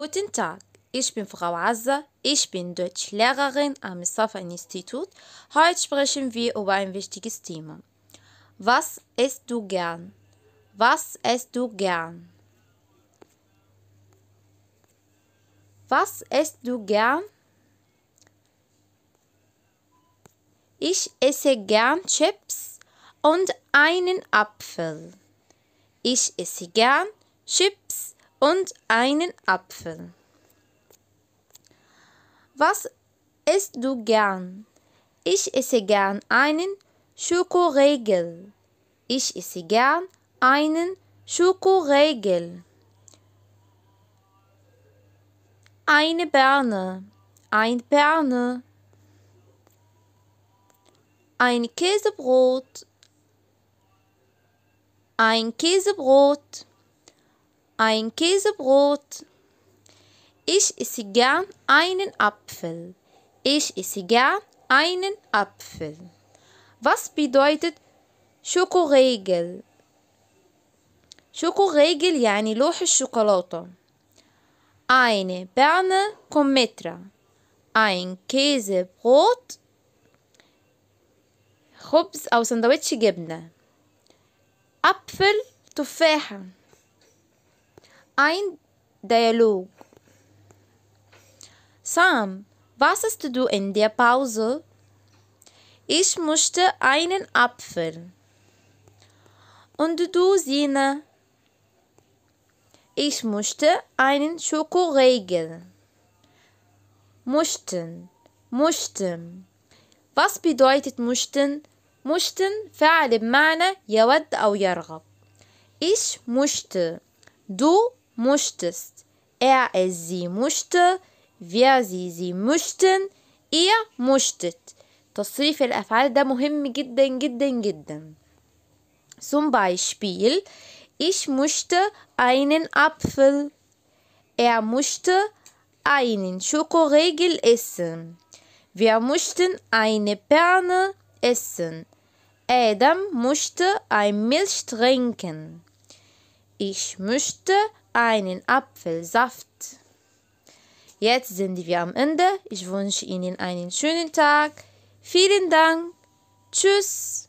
Guten Tag, ich bin Frau Azza, ich bin Deutschlehrerin am Safa-Institut. Heute sprechen wir über ein wichtiges Thema. Was isst du gern? Was isst du gern? Was isst du gern? Ich esse gern Chips und einen Apfel. Ich esse gern Chips und einen Apfel. Was isst du gern? Ich esse gern einen Schokoriegel. Ich esse gern einen Schokoriegel. Eine Birne, ein Birne. Ein Käsebrot, ein Käsebrot ein Käsebrot. Ich esse gern einen Apfel. Ich esse gern einen Apfel. Was bedeutet Schokoriegel? شوكوريجل يعني لوح الشوكولاتة eine Birne Kometra ein Käsebrot خبز أو سندوتش جبنة Apfel تفاحة ein Dialog. Sam, was hast du in der Pause? Ich möchte einen Apfel. Und du, Sina? Ich möchte einen Schokoriegel. Möchten, möchten. Was bedeutet möchten? möchten فعل بمعنى يود أو يرغب. Ich möchte. Du möchtest. Er, es, sie möchte. Wir, sie, sie möchten. ihr möchtet. تصريف الأفعال ده مهم جدا جدا جدا. Zum Beispiel, ich möchte einen Apfel. Er möchte einen Schokoriegel essen. Wir möchten eine Birne essen. Adam möchte ein Milch trinken. Ich möchte einen Apfelsaft. Jetzt sind wir am Ende. Ich wünsche Ihnen einen schönen Tag. Vielen Dank. Tschüss.